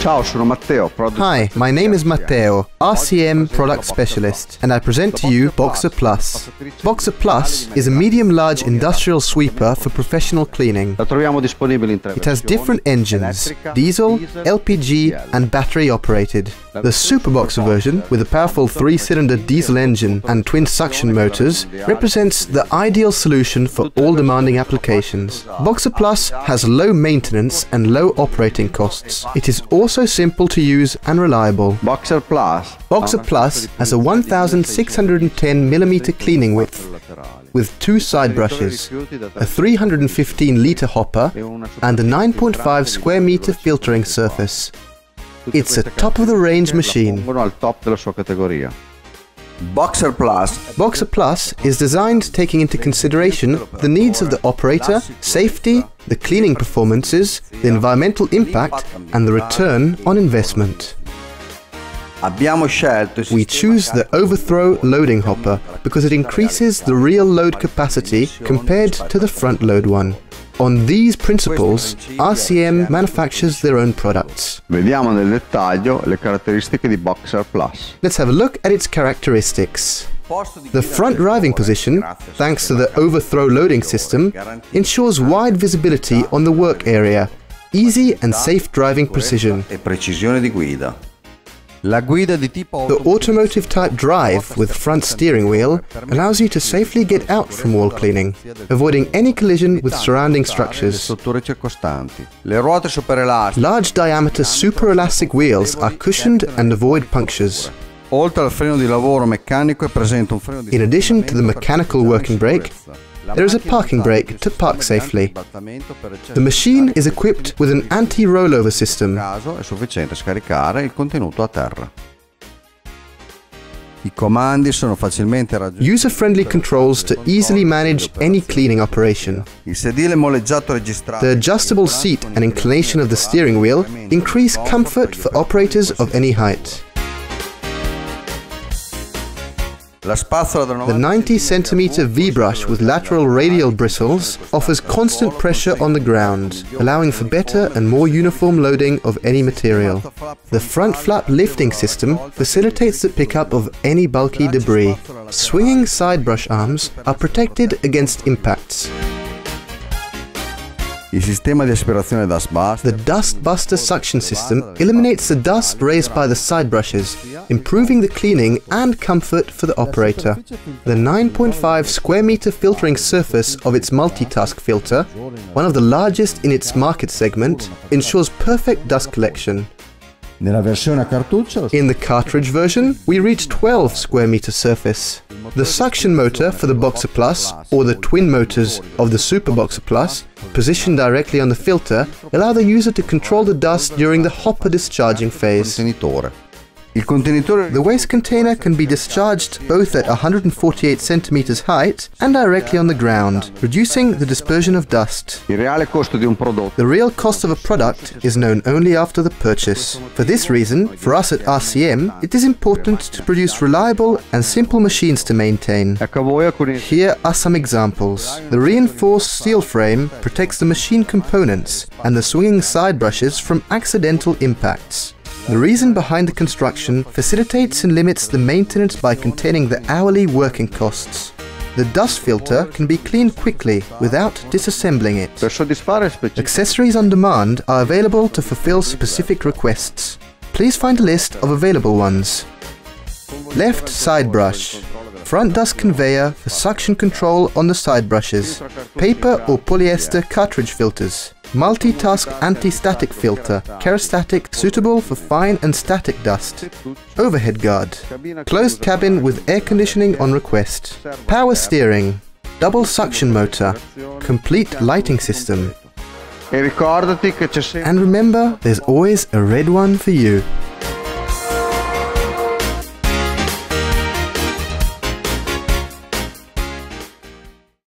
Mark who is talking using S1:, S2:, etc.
S1: Ciao, sono Matteo,
S2: Hi, my name is Matteo, RCM product specialist, and I present to you Boxer Plus. Boxer Plus is a medium-large industrial sweeper for professional cleaning.
S1: La troviamo disponibile in tre
S2: It has different engines diesel, LPG, and battery operated. The Super Boxer version, with a powerful three cylinder diesel engine and twin suction motors, represents the ideal solution for all demanding applications. Boxer Plus has low maintenance and low operating costs. It is also simple to use and reliable.
S1: Boxer Plus.
S2: Boxer Plus has a 1610 mm cleaning width with two side brushes, a 315 litre hopper, and a 9.5 square meter filtering surface. It's a top-of-the-range machine.
S1: Boxer Plus
S2: Boxer Plus is designed taking into consideration the needs of the operator, safety, the cleaning performances, the environmental impact, and the return on investment.
S1: abbiamo scelto il
S2: We choose the overthrow loading hopper because it increases the real load capacity compared to the front load one. On these principles, RCM manufactures their own products.
S1: Vediamo nel dettaglio le caratteristiche di Boxer Plus.
S2: Let's have a look at its characteristics. The front driving position, thanks to the overthrow loading system, ensures wide visibility on the work area, easy and safe driving precision. The automotive type drive with front steering wheel allows you to safely get out from wall cleaning, avoiding any collision with surrounding structures.
S1: strutture circostanti. Le ruote superelastiche,
S2: Large diameter super elastic wheels are cushioned and avoid punctures.
S1: oltre al freno di lavoro meccanico è presente un freno di
S2: In addition to the mechanical working brake, there is a parking brake to park safely. The machine is equipped with an anti-rollover system.
S1: caso è sufficiente scaricare il contenuto a terra. I comandi sono facilmente raggiungibili.
S2: User-friendly controls to easily manage any cleaning operation.
S1: Il sedile molleggiato registrato.
S2: The adjustable seat and inclination of the steering wheel increase comfort for operators of any height. The 90 centimeter V-brush with lateral radial bristles offers constant pressure on the ground, allowing for better and more uniform loading of any material. The front flap lifting system facilitates the pickup of any bulky debris. Swinging side brush arms are protected against impacts.
S1: Il sistema di aspirazione da sbasta.
S2: The Dust Buster suction system eliminates the dust raised by the side brushes, improving the cleaning and comfort for the operator. The 9.5 square meter filtering surface of its multitask filter, one of the largest in its market segment, ensures perfect dust collection.
S1: Nella versione a cartuccio
S2: In the cartridge version, we reach 12 square meter surface. The suction motor for the Boxer Plus, or the twin motors of the Super Boxer Plus, positioned directly on the filter, allow the user to control the dust during the hopper discharging phase.
S1: Contenitore. Il contenitore
S2: The waste container can be discharged both at 148 centimeters height and directly on the ground, reducing the dispersion of dust.
S1: Il reale costo di un prodotto
S2: The real cost of a product is known only after the purchase. For this reason, for us at RCM, it is important to produce reliable and simple machines to maintain.
S1: ecco a voi alcuni
S2: Here are some examples. The reinforced steel frame protects the machine components and the swinging side brushes from accidental impacts. The reason behind the construction facilitates and limits the maintenance by containing the hourly working costs. The dust filter can be cleaned quickly without disassembling it.
S1: per soddisfare specifiche
S2: Accessories on demand are available to fulfill specific requests. Please find a list of available ones. Left side brush. Front dust conveyor for suction control on the side brushes. Paper or polyester cartridge filters. Multitask anti-static filter. Kerostatic suitable for fine and static dust. Overhead guard. Closed cabin with air conditioning on request. Power steering. Double suction motor. Complete lighting system.
S1: ricordati che c'è sempre
S2: And remember, there's always a red one for you.